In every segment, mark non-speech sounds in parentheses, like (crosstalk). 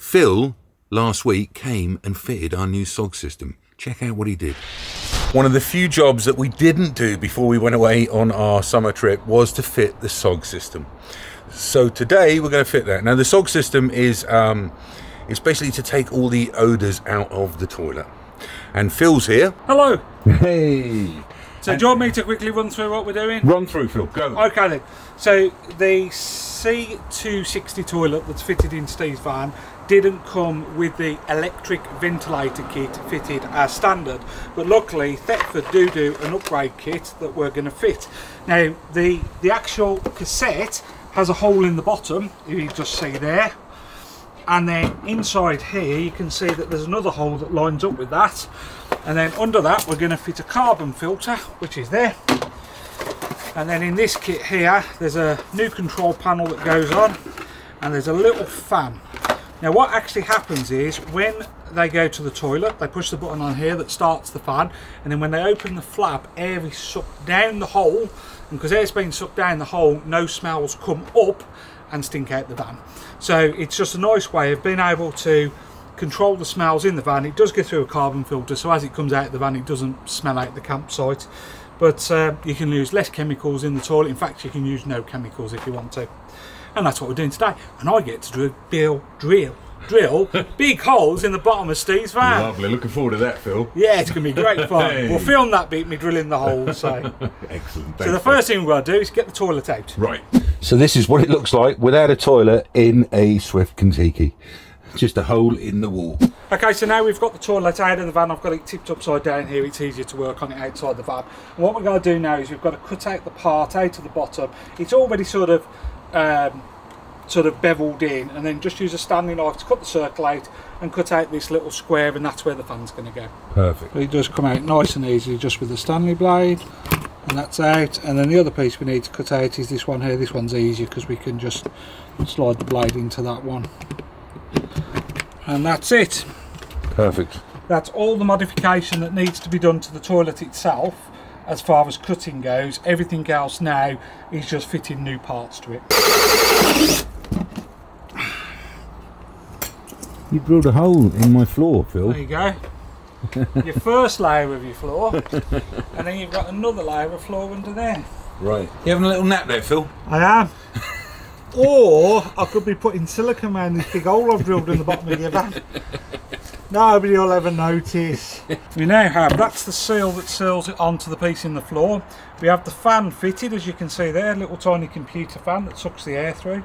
Phil last week came and fitted our new SOG system. Check out what he did. One of the few jobs that we didn't do before we went away on our summer trip was to fit the SOG system. So today we're going to fit that. Now the SOG system is um, it's basically to take all the odours out of the toilet. And Phil's here. Hello. Hey. So do you want me to quickly run through what we're doing? Run through, Phil. Go. Okay then. So the C260 toilet that's fitted in Steve's van didn't come with the electric ventilator kit fitted as standard but luckily Thetford do do an upgrade kit that we're going to fit now the the actual cassette has a hole in the bottom you just see there and then inside here you can see that there's another hole that lines up with that and then under that we're going to fit a carbon filter which is there and then in this kit here there's a new control panel that goes on and there's a little fan now what actually happens is when they go to the toilet, they push the button on here that starts the fan, and then when they open the flap, air is sucked down the hole, and because air's being sucked down the hole, no smells come up and stink out the van. So it's just a nice way of being able to control the smells in the van. It does go through a carbon filter, so as it comes out of the van, it doesn't smell out the campsite. But uh, you can use less chemicals in the toilet. In fact, you can use no chemicals if you want to and that's what we're doing today. And I get to drill, drill, drill, drill (laughs) big holes in the bottom of Steve's van. Lovely. Looking forward to that, Phil. Yeah, it's going to be great (laughs) fun. Hey. We'll film that bit, me drilling the holes. So, (laughs) Excellent. so the first thing we're going to do is get the toilet out. Right. So this is what it looks like without a toilet in a Swift Kon-tiki. Just a hole in the wall. Okay, so now we've got the toilet out of the van. I've got it tipped upside down here. It's easier to work on it outside the van. And what we're going to do now is we've got to cut out the part out of the bottom. It's already sort of um, sort of beveled in and then just use a Stanley knife to cut the circle out and cut out this little square and that's where the fan's going to go. Perfect. But it does come out nice and easy just with the Stanley blade and that's out and then the other piece we need to cut out is this one here. This one's easier because we can just slide the blade into that one. And that's it. Perfect. That's all the modification that needs to be done to the toilet itself as far as cutting goes. Everything else now is just fitting new parts to it. You drilled a hole in my floor, Phil. There you go. your first layer of your floor, (laughs) and then you've got another layer of floor under there. Right. You having a little nap there, Phil? I am. Or I could be putting silicone around this big hole I've drilled in the bottom of your van. Nobody will ever notice. We now have, that's the seal that seals it onto the piece in the floor. We have the fan fitted, as you can see there, a little tiny computer fan that sucks the air through.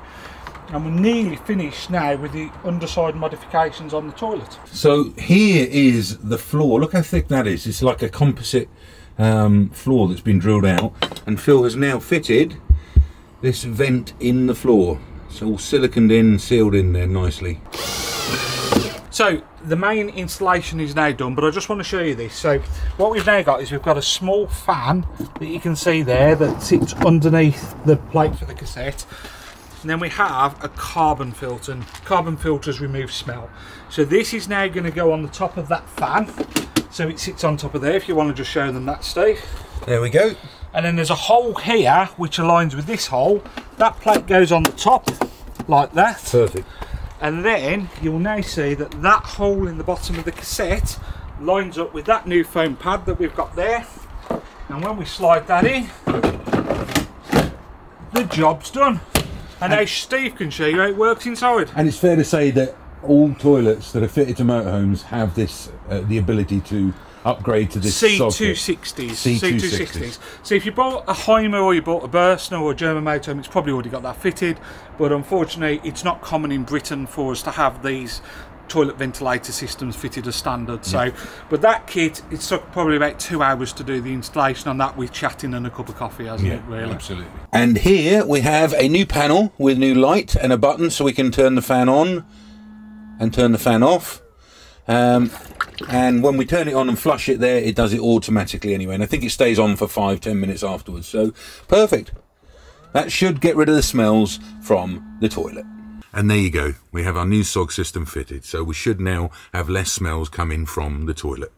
And we're nearly finished now with the underside modifications on the toilet. So here is the floor. Look how thick that is. It's like a composite um, floor that's been drilled out. And Phil has now fitted this vent in the floor. It's all siliconed in, sealed in there nicely. So the main installation is now done, but I just want to show you this. So what we've now got is we've got a small fan that you can see there that sits underneath the plate for the cassette. And then we have a carbon filter. And carbon filters remove smell. So this is now going to go on the top of that fan. So it sits on top of there if you want to just show them that, Steve. There we go. And then there's a hole here which aligns with this hole. That plate goes on the top like that Perfect. and then you'll now see that that hole in the bottom of the cassette lines up with that new foam pad that we've got there and when we slide that in the job's done and now Steve can show you how it works inside And it's fair to say that all toilets that are fitted to motorhomes have this, uh, the ability to upgrade to this. C260s C260s. C260s so if you bought a Hymer or you bought a Bursner or a German motorhome it's probably already got that fitted but unfortunately it's not common in Britain for us to have these toilet ventilator systems fitted as standard so but that kit it took probably about two hours to do the installation on that with chatting and a cup of coffee hasn't it really Absolutely. And here we have a new panel with new light and a button so we can turn the fan on and turn the fan off. Um, and when we turn it on and flush it there, it does it automatically anyway. And I think it stays on for five, ten minutes afterwards. So perfect. That should get rid of the smells from the toilet. And there you go. We have our new SOG system fitted. So we should now have less smells coming from the toilet.